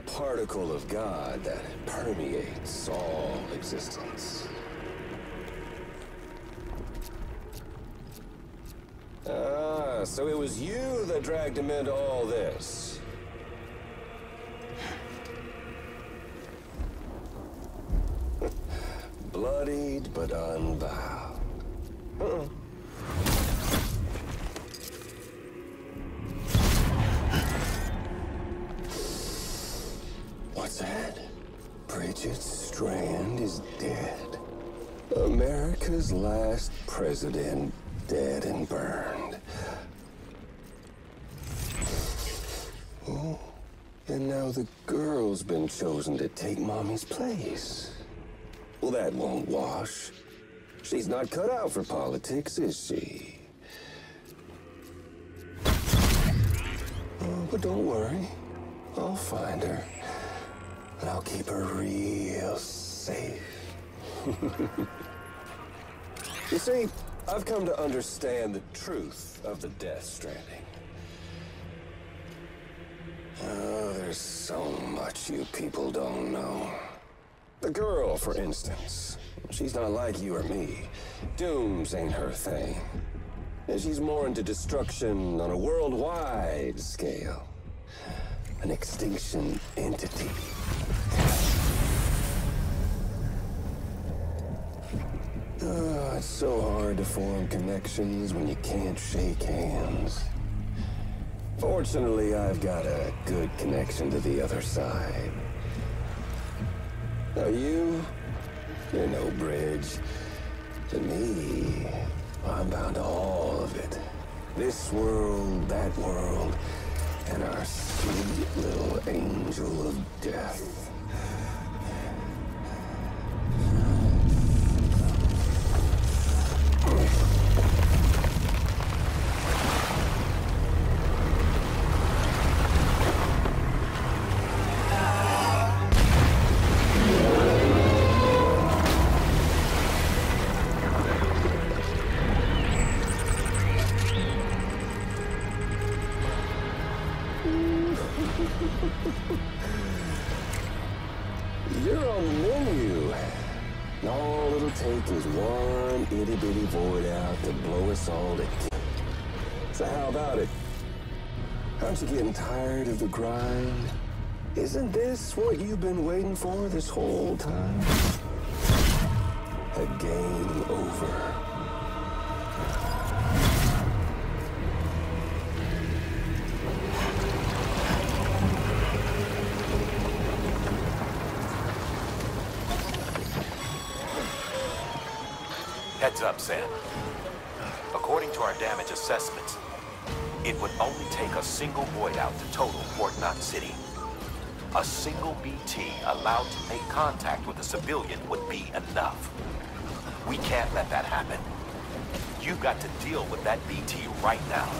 particle of God that permeates all existence. Ah, so it was you that dragged him into all this. Bloodied but. Uh-uh. What's is dead. America's last president dead and burned. Oh, and now the girl's been chosen to take Mommy's place. Well, that won't wash. She's not cut out for politics, is she? Oh, but don't worry. I'll find her. And I'll keep her real safe. you see, I've come to understand the truth of the Death Stranding. Oh, there's so much you people don't know. The girl, for instance. She's not like you or me. Dooms ain't her thing. And she's more into destruction on a worldwide scale. An extinction entity. Oh, it's so hard to form connections when you can't shake hands. Fortunately, I've got a good connection to the other side. Now you, you're no bridge. To me, I'm bound to all of it. This world, that world, and our sweet little You're on the menu. All it'll take is one itty bitty void out to blow us all to So how about it? Aren't you getting tired of the grind? Isn't this what you've been waiting for this whole time? A game over. Heads up, Sam. According to our damage assessments, it would only take a single void out to total Port Knot City. A single BT allowed to make contact with a civilian would be enough. We can't let that happen. You've got to deal with that BT right now.